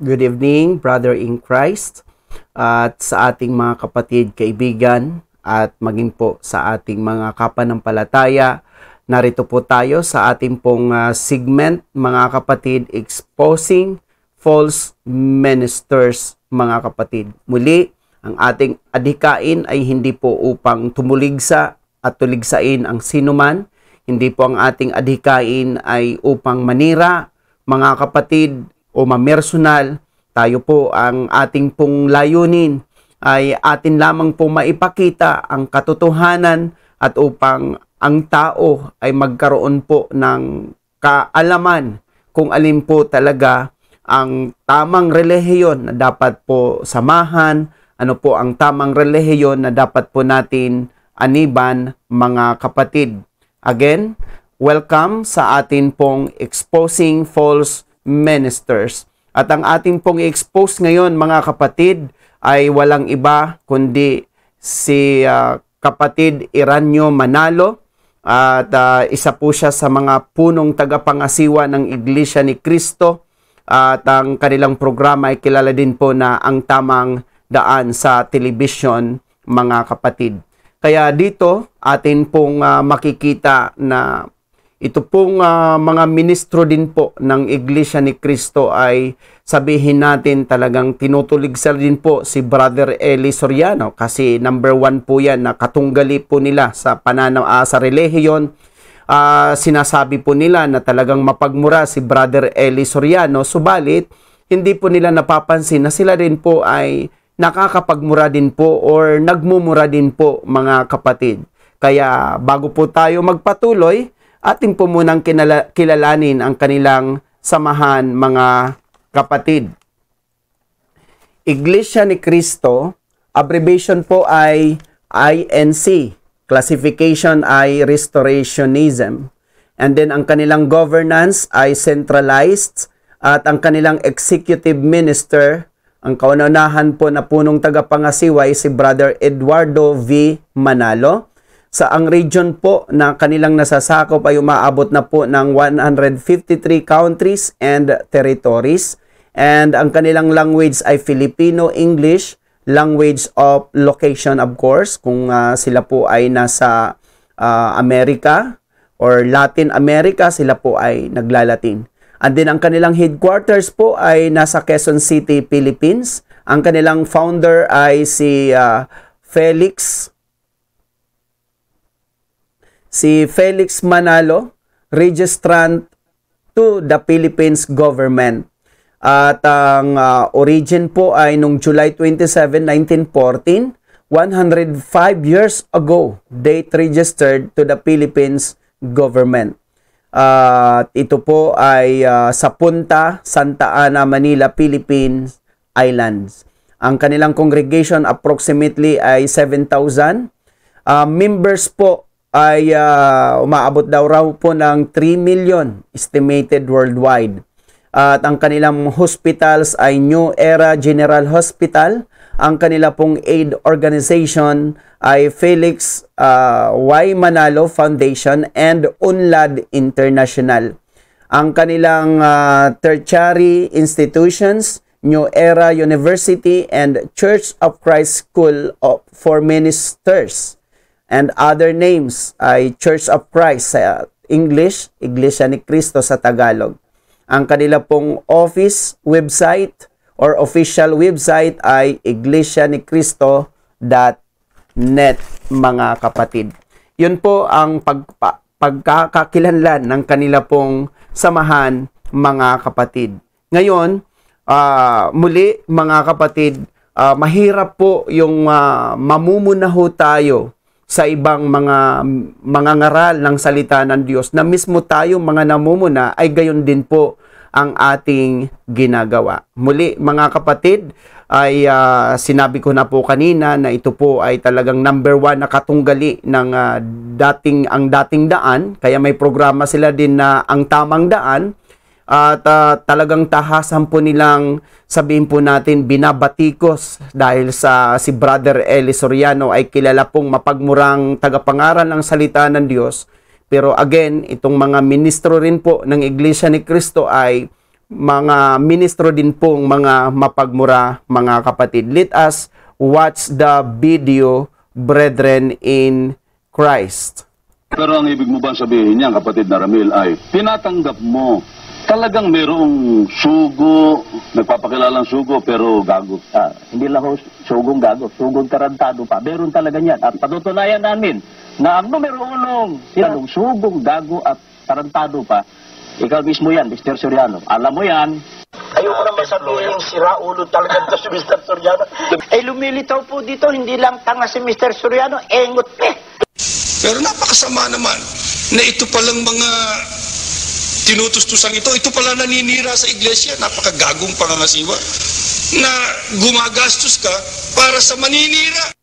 Good evening, brother in Christ, at sa ating mga kapatid, kaibigan, at maging po sa ating mga kapanampalataya. Narito po tayo sa ating pong uh, segment, mga kapatid, exposing false ministers, mga kapatid. Muli, ang ating adhikain ay hindi po upang tumuligsa at tuligsain ang sinuman. Hindi po ang ating adhikain ay upang manira, mga kapatid, o mamersonal, tayo po ang ating pong layunin ay atin lamang po maipakita ang katotohanan at upang ang tao ay magkaroon po ng kaalaman kung alin po talaga ang tamang relihiyon na dapat po samahan, ano po ang tamang relihiyon na dapat po natin aniban mga kapatid. Again, welcome sa atin pong Exposing False ministers. At ang ating pong expose ngayon mga kapatid ay walang iba kundi si uh, kapatid Iranyo Manalo at uh, isa po siya sa mga punong tagapangasiwa ng Iglesia ni Kristo at ang kanilang programa ay kilala din po na ang tamang daan sa television mga kapatid. Kaya dito atin pong uh, makikita na ito pong uh, mga ministro din po ng Iglesia ni Cristo ay sabihin natin talagang tinutuligsa din po si Brother Eli Soriano kasi number one po yan na katunggali po nila sa pananaw uh, sa relihiyon. Uh, sinasabi po nila na talagang mapagmura si Brother Eli Soriano subalit hindi po nila napapansin na sila rin po ay nakakapagmura din po or nagmumura din po mga kapatid. Kaya bago po tayo magpatuloy, ating po munang kinala, kilalanin ang kanilang samahan mga kapatid. Iglesia ni Cristo, abbreviation po ay INC, classification ay Restorationism. And then ang kanilang governance ay centralized at ang kanilang executive minister, ang kaunahan po na punong tagapangasiwa ay si Brother Eduardo V. Manalo sa ang region po na kanilang nasasakop ay umaabot na po ng 153 countries and territories. And ang kanilang language ay Filipino, English, language of location of course, kung uh, sila po ay nasa uh, America or Latin America, sila po ay naglalatin. And then ang kanilang headquarters po ay nasa Quezon City, Philippines. Ang kanilang founder ay si uh, Felix si Felix Manalo, registrant to the Philippines government. At ang uh, origin po ay nung July 27, 1914, 105 years ago, date registered to the Philippines government. At uh, ito po ay uh, sa Punta, Santa Ana, Manila, Philippines Islands. Ang kanilang congregation approximately ay 7,000. Uh, members po ay uh, umaabot daw raw po ng 3 million estimated worldwide. At ang kanilang hospitals ay New Era General Hospital. Ang kanila pong aid organization ay Felix uh, Y. Manalo Foundation and UNLAD International. Ang kanilang uh, tertiary institutions, New Era University and Church of Christ School of, for Ministers and other names ay Church of Christ sa English, Iglesia ni Cristo sa Tagalog. Ang kanila pong office website or official website ay iglesianicristo.net mga kapatid. Yun po ang pagpa, pagkakakilanlan ng kanila pong samahan mga kapatid. Ngayon, uh, muli mga kapatid, uh, mahirap po yung uh, mamumunaho tayo sa ibang mga mga ngaral ng salita ng Diyos na mismo tayo mga namumuna ay gayon din po ang ating ginagawa. Muli mga kapatid, ay uh, sinabi ko na po kanina na ito po ay talagang number one na katunggali ng uh, dating ang dating daan kaya may programa sila din na ang tamang daan at uh, talagang tahasan po nilang sabihin po natin binabatikos dahil sa si Brother Eli Soriano ay kilala pong mapagmurang tagapangaral ng salita ng Diyos. Pero again, itong mga ministro rin po ng Iglesia ni Cristo ay mga ministro din pong mga mapagmura mga kapatid. Let us watch the video, brethren in Christ. Pero ang ibig mo ba sabihin niyan, kapatid na Ramil, ay tinatanggap mo talagang merong sugo, nagpapakilalang sugo pero gago. Ah, hindi lang ho sugong gago, sugong tarantado pa. Meron talaga niyan. At patutunayan namin na ang numero unong sinong sugong gago at tarantado pa, ikaw mismo yan, Mr. Soriano. Alam mo yan. Ayoko naman sabihin sira ulo talaga to si Mr. Soriano. Eh lumilitaw po dito, hindi lang tanga si Mr. Soriano, engot eh. Pero napakasama naman na ito palang mga tinutustusang ito, ito pala naninira sa iglesia, napakagagong pangangasiwa, na gumagastos ka para sa maninira.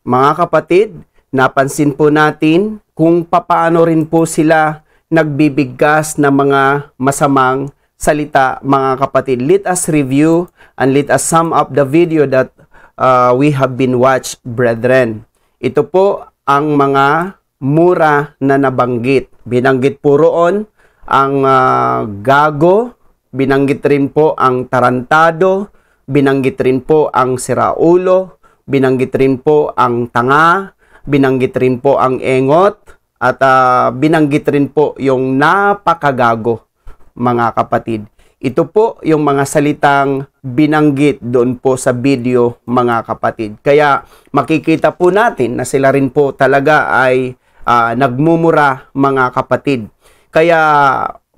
Mga kapatid, napansin po natin kung papaano rin po sila nagbibigkas ng mga masamang salita mga kapatid. Let us review and let us sum up the video that uh, we have been watched, brethren. Ito po ang mga mura na nabanggit. Binanggit po roon ang uh, gago, binanggit rin po ang tarantado, binanggit rin po ang siraulo, binanggit rin po ang tanga, binanggit rin po ang engot, at uh, binanggit rin po yung napakagago, mga kapatid. Ito po yung mga salitang binanggit doon po sa video, mga kapatid. Kaya makikita po natin na sila rin po talaga ay uh, nagmumura, mga kapatid. Kaya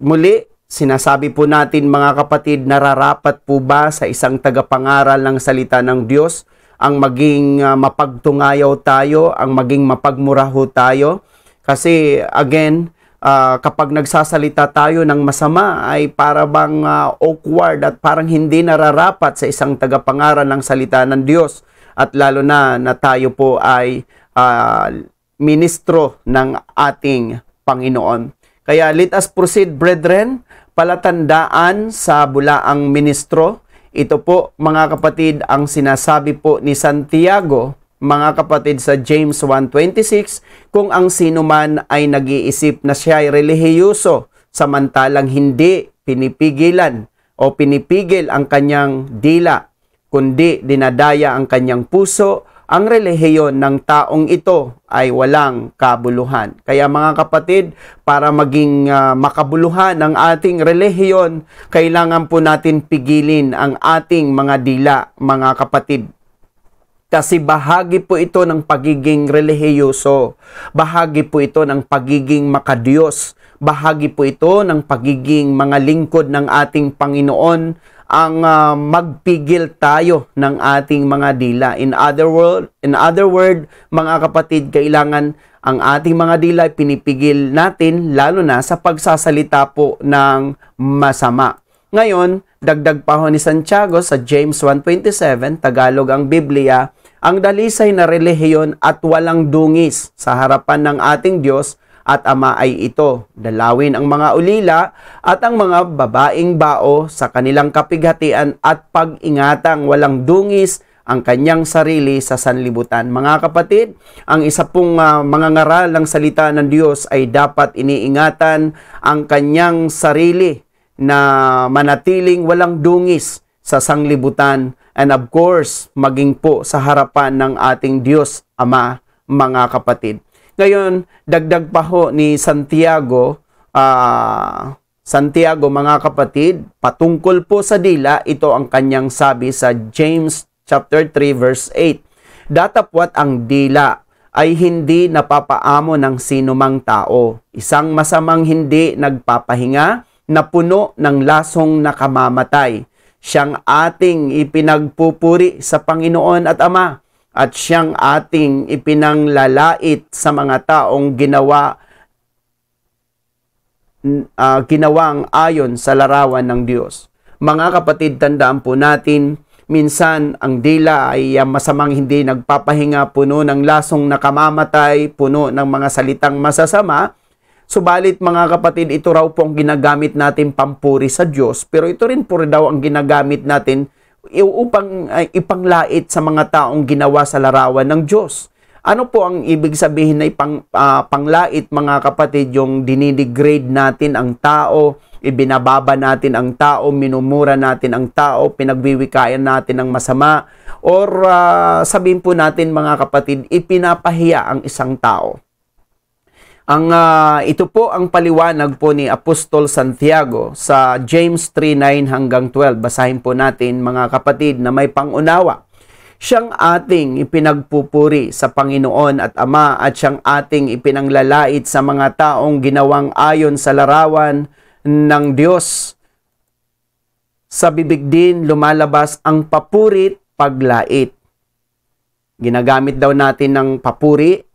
muli, sinasabi po natin mga kapatid, nararapat po ba sa isang tagapangaral ng salita ng Diyos ang maging uh, mapagtungayaw tayo, ang maging mapagmuraho tayo? Kasi again, uh, kapag nagsasalita tayo ng masama ay para bang uh, awkward at parang hindi nararapat sa isang tagapangaral ng salita ng Diyos. At lalo na na tayo po ay uh, ministro ng ating Panginoon. Kaya let us proceed brethren, palatandaan sa bulaang ministro. Ito po mga kapatid ang sinasabi po ni Santiago mga kapatid sa James 1.26, kung ang sino man ay nag-iisip na siya ay relihiyoso, samantalang hindi pinipigilan o pinipigil ang kanyang dila, kundi dinadaya ang kanyang puso, ang relihiyon ng taong ito ay walang kabuluhan. Kaya mga kapatid, para maging uh, makabuluhan ang ating relihiyon, kailangan po natin pigilin ang ating mga dila, mga kapatid kasi bahagi po ito ng pagiging relihiyoso. Bahagi po ito ng pagiging makadiyos. Bahagi po ito ng pagiging mga lingkod ng ating Panginoon ang uh, magpigil tayo ng ating mga dila. In other word, in other word, mga kapatid, kailangan ang ating mga dila pinipigil natin lalo na sa pagsasalita po ng masama. Ngayon, dagdag pa ho ni Santiago sa James 1.27, Tagalog ang Biblia, ang dalisay na relihiyon at walang dungis sa harapan ng ating Diyos at Ama ay ito, dalawin ang mga ulila at ang mga babaing bao sa kanilang kapighatian at pag-ingatang walang dungis ang kanyang sarili sa sanlibutan. Mga kapatid, ang isa pong uh, mga ngaral ng salita ng Diyos ay dapat iniingatan ang kanyang sarili na manatiling walang dungis sa sanglibutan and of course, maging po sa harapan ng ating Diyos Ama, mga kapatid. Ngayon, dagdag pa ho ni Santiago, uh, Santiago mga kapatid, patungkol po sa dila, ito ang kanyang sabi sa James chapter 3 verse 8. Datapwat ang dila ay hindi napapaamo ng sinumang tao. Isang masamang hindi nagpapahinga na puno ng lasong nakamamatay siyang ating ipinagpupuri sa Panginoon at Ama at siyang ating ipinanglalait sa mga taong ginawa uh, ginawang ayon sa larawan ng Diyos. Mga kapatid, tandaan po natin, minsan ang dila ay masamang hindi nagpapahinga, puno ng lasong nakamamatay, puno ng mga salitang masasama, Subalit mga kapatid, ito raw po ang ginagamit natin pampuri sa Diyos, pero ito rin po daw ang ginagamit natin upang uh, ipanglait sa mga taong ginawa sa larawan ng Diyos. Ano po ang ibig sabihin na ipang, uh, panglait mga kapatid, yung dinidegrade natin ang tao, ibinababa natin ang tao, minumura natin ang tao, pinagwiwikayan natin ang masama, or uh, sabihin po natin mga kapatid, ipinapahiya ang isang tao. Ang uh, ito po ang paliwanag po ni Apostol Santiago sa James 3:9 hanggang 12. Basahin po natin mga kapatid na may pangunawa. Siyang ating ipinagpupuri sa Panginoon at Ama at siyang ating ipinanglalait sa mga taong ginawang ayon sa larawan ng Diyos. Sa bibig din lumalabas ang papurit paglait. Ginagamit daw natin ng papuri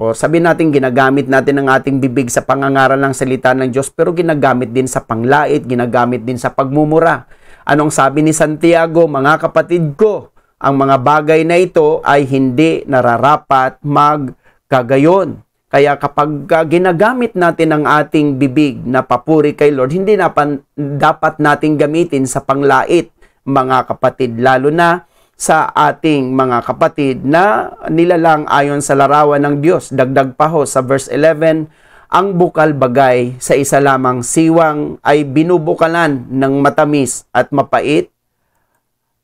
o sabi natin ginagamit natin ang ating bibig sa pangangaral ng salita ng Diyos pero ginagamit din sa panglait, ginagamit din sa pagmumura. Anong sabi ni Santiago, mga kapatid ko, ang mga bagay na ito ay hindi nararapat magkagayon. Kaya kapag uh, ginagamit natin ang ating bibig na papuri kay Lord, hindi na dapat nating gamitin sa panglait, mga kapatid, lalo na sa ating mga kapatid na nilalang ayon sa larawan ng Diyos. Dagdag pa ho sa verse 11, ang bukal bagay sa isa lamang siwang ay binubukalan ng matamis at mapait.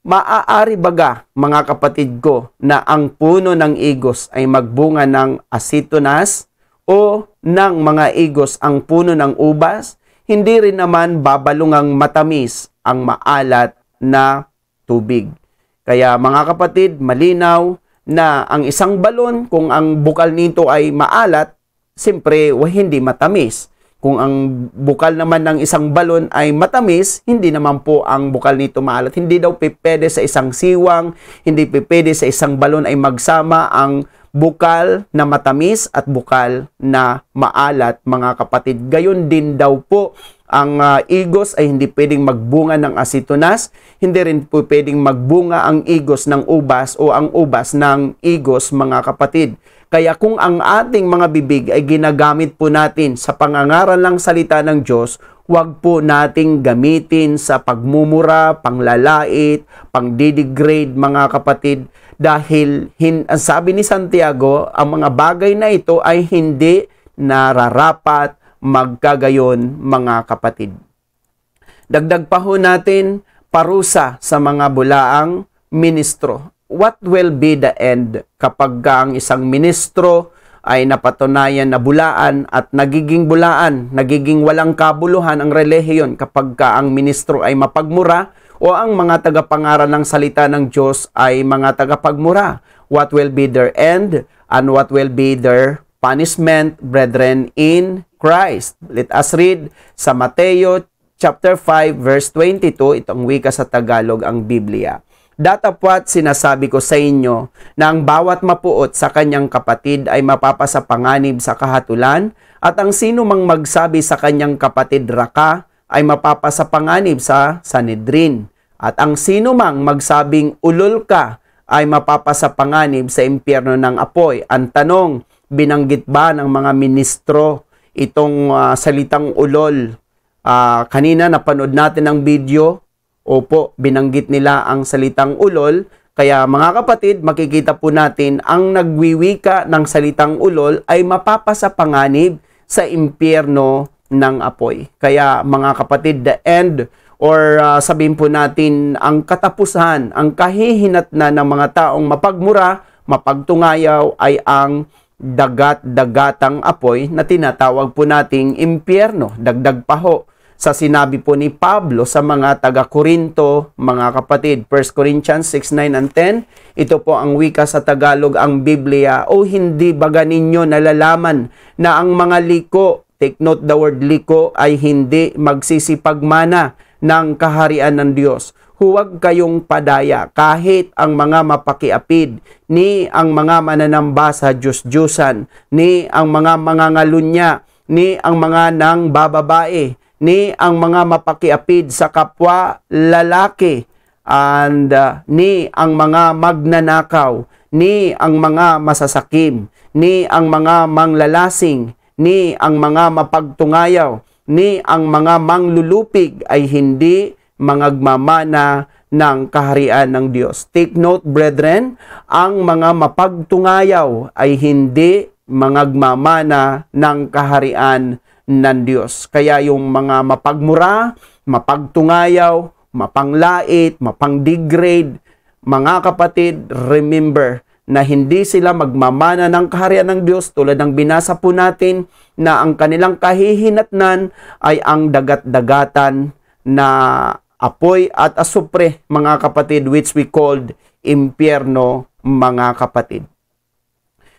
Maaari baga, mga kapatid ko, na ang puno ng igos ay magbunga ng asitonas o ng mga igos ang puno ng ubas? Hindi rin naman babalungang matamis ang maalat na tubig. Kaya mga kapatid, malinaw na ang isang balon, kung ang bukal nito ay maalat, siyempre hindi matamis. Kung ang bukal naman ng isang balon ay matamis, hindi naman po ang bukal nito maalat. Hindi daw pipede sa isang siwang, hindi pipede sa isang balon ay magsama ang bukal na matamis at bukal na maalat, mga kapatid. Gayon din daw po ang uh, igos ay hindi pwedeng magbunga ng asitonas, hindi rin po pwedeng magbunga ang igos ng ubas o ang ubas ng igos mga kapatid. Kaya kung ang ating mga bibig ay ginagamit po natin sa pangangaral ng salita ng Diyos, huwag po nating gamitin sa pagmumura, panglalait, pangdidegrade mga kapatid dahil hin, sabi ni Santiago, ang mga bagay na ito ay hindi nararapat magkagayon mga kapatid. Dagdag pa ho natin parusa sa mga bulaang ministro. What will be the end kapag ang isang ministro ay napatunayan na bulaan at nagiging bulaan, nagiging walang kabuluhan ang relihiyon kapag ka ang ministro ay mapagmura o ang mga tagapangaral ng salita ng Diyos ay mga tagapagmura. What will be their end and what will be their punishment, brethren, in Christ. Let us read sa Mateo chapter 5 verse 22, itong wika sa Tagalog ang Biblia. Datapwat sinasabi ko sa inyo na ang bawat mapuot sa kanyang kapatid ay mapapasapanganib sa kahatulan at ang sino mang magsabi sa kanyang kapatid raka ay mapapasapanganib sa Sanedrin. At ang sino mang magsabing ulol ka ay mapapasapanganib sa impyerno ng apoy. Ang tanong, binanggit ba ng mga ministro itong uh, salitang ulol? Uh, kanina napanood natin ang video. Opo, binanggit nila ang salitang ulol. Kaya mga kapatid, makikita po natin ang nagwiwika ng salitang ulol ay mapapasapanganib sa impyerno ng apoy. Kaya mga kapatid, the end or uh, sabihin po natin ang katapusan, ang kahihinat na ng mga taong mapagmura, mapagtungayaw ay ang dagat-dagatang apoy na tinatawag po nating impyerno. Dagdag pa ho sa sinabi po ni Pablo sa mga taga-Korinto, mga kapatid, 1 Corinthians 6, 9 and 10, ito po ang wika sa Tagalog, ang Biblia, o hindi baga ninyo nalalaman na ang mga liko, take note the word liko, ay hindi magsisipagmana ng kaharian ng Diyos huwag kayong padaya kahit ang mga mapakiapid, ni ang mga mananamba sa Diyos-Diyusan, ni ang mga mangangalunya, ni ang mga nang bababae, ni ang mga mapakiapid sa kapwa lalaki, and uh, ni ang mga magnanakaw, ni ang mga masasakim, ni ang mga manglalasing, ni ang mga mapagtungayaw, ni ang mga manglulupig ay hindi mangagmamana ng kaharian ng Diyos. Take note, brethren, ang mga mapagtungayaw ay hindi mangagmamana ng kaharian ng Diyos. Kaya yung mga mapagmura, mapagtungayaw, mapanglait, mapangdegrade, mga kapatid, remember na hindi sila magmamana ng kaharian ng Diyos tulad ng binasa po natin na ang kanilang kahihinatnan ay ang dagat-dagatan na apoy at asupre, mga kapatid, which we called impyerno, mga kapatid.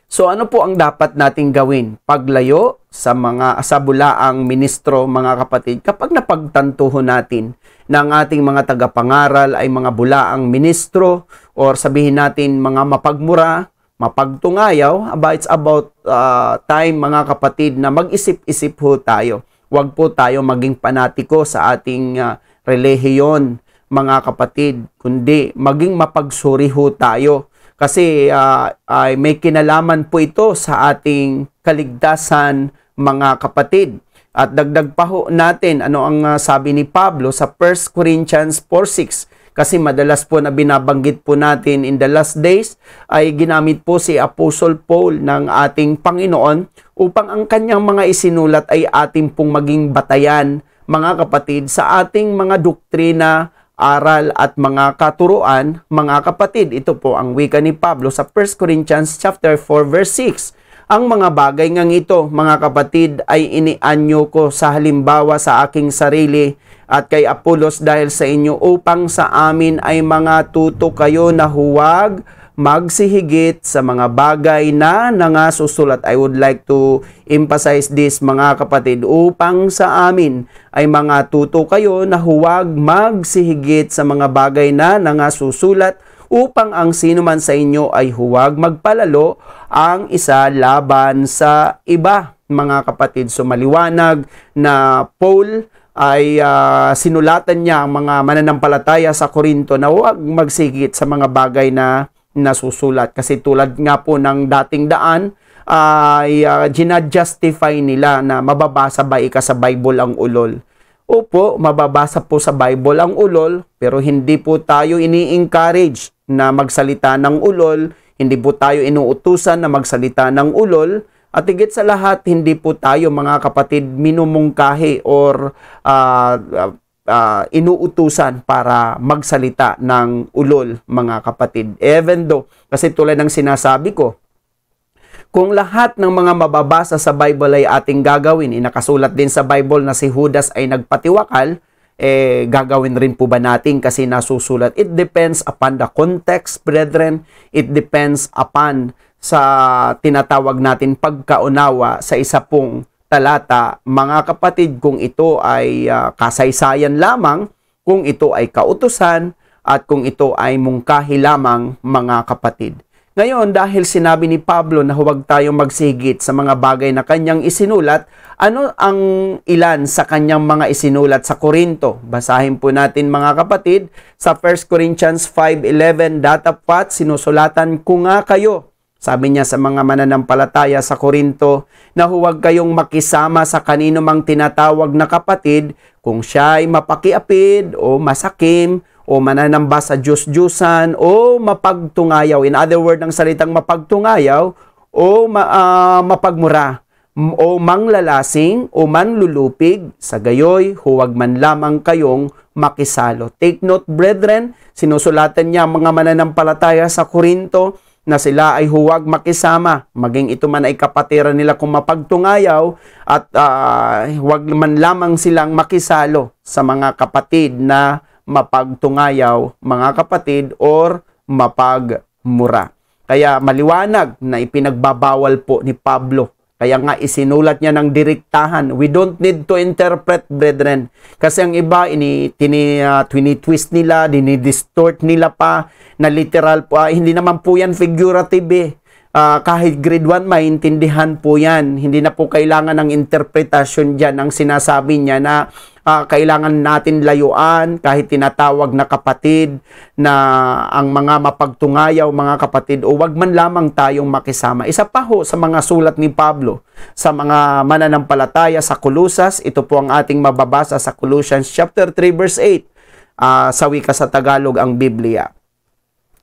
So ano po ang dapat nating gawin? Paglayo sa mga asabulaang ministro, mga kapatid, kapag napagtantuho natin na ang ating mga tagapangaral ay mga bulaang ministro or sabihin natin mga mapagmura, mapagtungayaw, aba it's about uh, time mga kapatid na mag-isip-isip ho tayo. Huwag po tayo maging panatiko sa ating uh, relihiyon, mga kapatid, kundi maging mapagsuri ho tayo. Kasi uh, ay may kinalaman po ito sa ating kaligtasan mga kapatid. At dagdag pa ho natin ano ang uh, sabi ni Pablo sa 1 Corinthians 4.6 kasi madalas po na binabanggit po natin in the last days ay ginamit po si Apostle Paul ng ating Panginoon upang ang kanyang mga isinulat ay ating pong maging batayan mga kapatid sa ating mga doktrina aral at mga katuruan, mga kapatid. Ito po ang wika ni Pablo sa 1 Corinthians chapter 4 verse 6. Ang mga bagay ngang ito, mga kapatid, ay inianyo ko sa halimbawa sa aking sarili at kay Apolos dahil sa inyo upang sa amin ay mga tuto kayo na huwag magsihigit sa mga bagay na nangasusulat. I would like to emphasize this mga kapatid upang sa amin ay mga tuto kayo na huwag magsihigit sa mga bagay na nangasusulat upang ang sino man sa inyo ay huwag magpalalo ang isa laban sa iba mga kapatid. So maliwanag na Paul ay uh, sinulatan niya ang mga mananampalataya sa Korinto na huwag magsigit sa mga bagay na nasusulat. Kasi tulad nga po ng dating daan, ay uh, ginajustify nila na mababasa ba ika sa Bible ang ulol. Opo, mababasa po sa Bible ang ulol, pero hindi po tayo ini-encourage na magsalita ng ulol, hindi po tayo inuutusan na magsalita ng ulol, at higit sa lahat, hindi po tayo mga kapatid minumungkahi or uh, uh, inuutusan para magsalita ng ulol, mga kapatid. Even though, kasi tulad ng sinasabi ko, kung lahat ng mga mababasa sa Bible ay ating gagawin, inakasulat din sa Bible na si Judas ay nagpatiwakal, eh, gagawin rin po ba natin kasi nasusulat? It depends upon the context, brethren. It depends upon sa tinatawag natin pagkaunawa sa isa pong talata, mga kapatid, kung ito ay uh, kasaysayan lamang, kung ito ay kautusan, at kung ito ay mungkahi lamang, mga kapatid. Ngayon, dahil sinabi ni Pablo na huwag tayong magsigit sa mga bagay na kanyang isinulat, ano ang ilan sa kanyang mga isinulat sa Korinto? Basahin po natin mga kapatid sa 1 Corinthians 5.11, Datapat, sinusulatan ko nga kayo sabi niya sa mga mananampalataya sa Korinto na huwag kayong makisama sa kanino mang tinatawag na kapatid kung siya ay mapakiapid o masakim o mananamba sa Diyos-Diyusan o mapagtungayaw. In other word, ang salitang mapagtungayaw o ma, uh, mapagmura o manglalasing o manlulupig, sa gayoy, huwag man lamang kayong makisalo. Take note, brethren, sinusulatan niya mga mananampalataya sa Korinto na sila ay huwag makisama, maging ito man ay kapatiran nila kung mapagtungayaw at uh, huwag man lamang silang makisalo sa mga kapatid na mapagtungayaw, mga kapatid or mapagmura. Kaya maliwanag na ipinagbabawal po ni Pablo kaya nga isinulat niya ng direktahan. We don't need to interpret, brethren. Kasi ang iba, ini, tini, uh, twist nila, dinidistort nila pa, na literal po. Uh, hindi naman po yan figurative eh. Uh, kahit grade 1, maintindihan po yan. Hindi na po kailangan ng interpretasyon dyan. Ang sinasabi niya na uh, kailangan natin layuan kahit tinatawag na kapatid na ang mga mapagtungayaw mga kapatid o wag man lamang tayong makisama. Isa pa ho sa mga sulat ni Pablo sa mga mananampalataya sa Kulusas, ito po ang ating mababasa sa Colossians chapter 3 verse 8 uh, ah, sa wika sa Tagalog ang Biblia.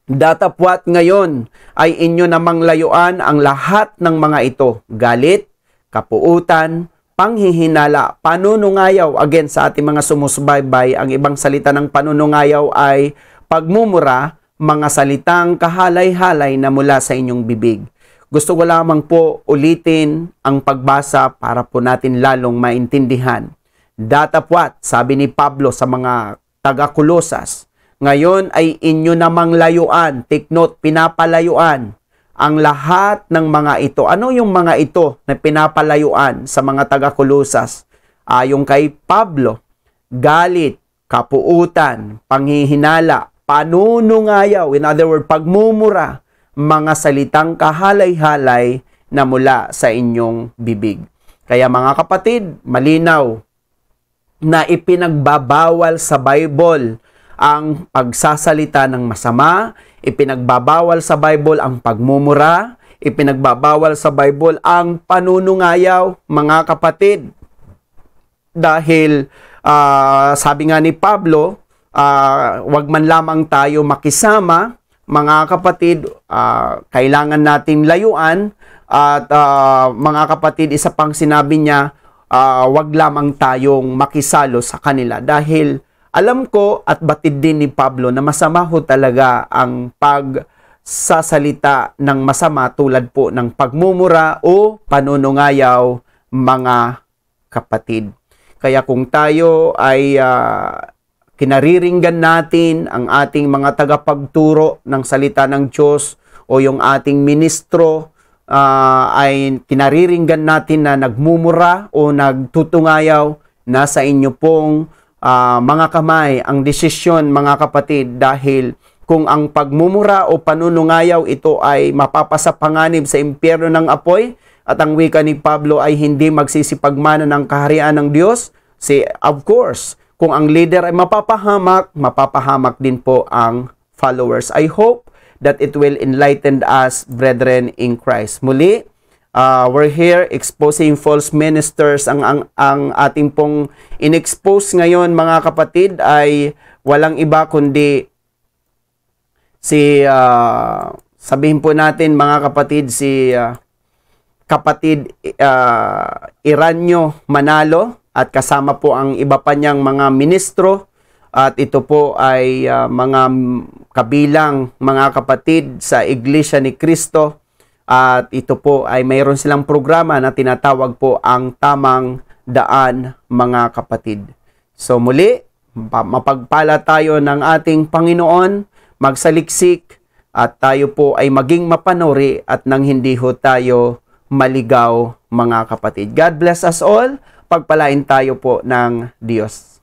Datapwat ngayon ay inyo namang layuan ang lahat ng mga ito, galit, kapuutan, panghihinala, panunungayaw. Again, sa ating mga sumusubaybay, ang ibang salita ng panunungayaw ay pagmumura, mga salitang kahalay-halay na mula sa inyong bibig. Gusto ko lamang po ulitin ang pagbasa para po natin lalong maintindihan. Datapwat, sabi ni Pablo sa mga taga-Kulosas, ngayon ay inyo namang layuan, take note, pinapalayuan ang lahat ng mga ito. Ano yung mga ito na pinapalayuan sa mga taga-Kulosas? Ayon kay Pablo, galit, kapuutan, panghihinala, panunungayaw, in other words, pagmumura, mga salitang kahalay-halay na mula sa inyong bibig. Kaya mga kapatid, malinaw na ipinagbabawal sa Bible ang pagsasalita ng masama, ipinagbabawal sa Bible ang pagmumura, ipinagbabawal sa Bible ang panunungayaw, mga kapatid. Dahil uh, sabi nga ni Pablo, uh, wag man lamang tayo makisama, mga kapatid, uh, kailangan nating layuan at uh, mga kapatid, isa pang sinabi niya, uh, wag lamang tayong makisalo sa kanila dahil alam ko at batid din ni Pablo na masama ho talaga ang pagsasalita ng masama tulad po ng pagmumura o panunungayaw mga kapatid. Kaya kung tayo ay uh, kinariringgan natin ang ating mga tagapagturo ng salita ng Diyos o yung ating ministro uh, ay kinariringgan natin na nagmumura o nagtutungayaw, nasa inyo pong uh, mga kamay ang desisyon mga kapatid dahil kung ang pagmumura o panunungayaw ito ay mapapasapanganib sa impyerno ng apoy at ang wika ni Pablo ay hindi magsisipagmana ng kaharian ng Diyos, si of course, kung ang leader ay mapapahamak, mapapahamak din po ang followers. I hope that it will enlighten us, brethren in Christ. Muli, uh, we're here exposing false ministers. Ang ang, ang ating pong inexpose ngayon mga kapatid ay walang iba kundi si uh, sabihin po natin mga kapatid si uh, kapatid uh, Iranyo Manalo. At kasama po ang iba pa niyang mga ministro. At ito po ay uh, mga kabilang mga kapatid sa Iglesia ni Cristo at ito po ay mayroon silang programa na tinatawag po ang tamang daan mga kapatid. So muli, mapagpala tayo ng ating Panginoon, magsaliksik at tayo po ay maging mapanuri at nang hindi ho tayo maligaw mga kapatid. God bless us all. Pagpalain tayo po ng Diyos.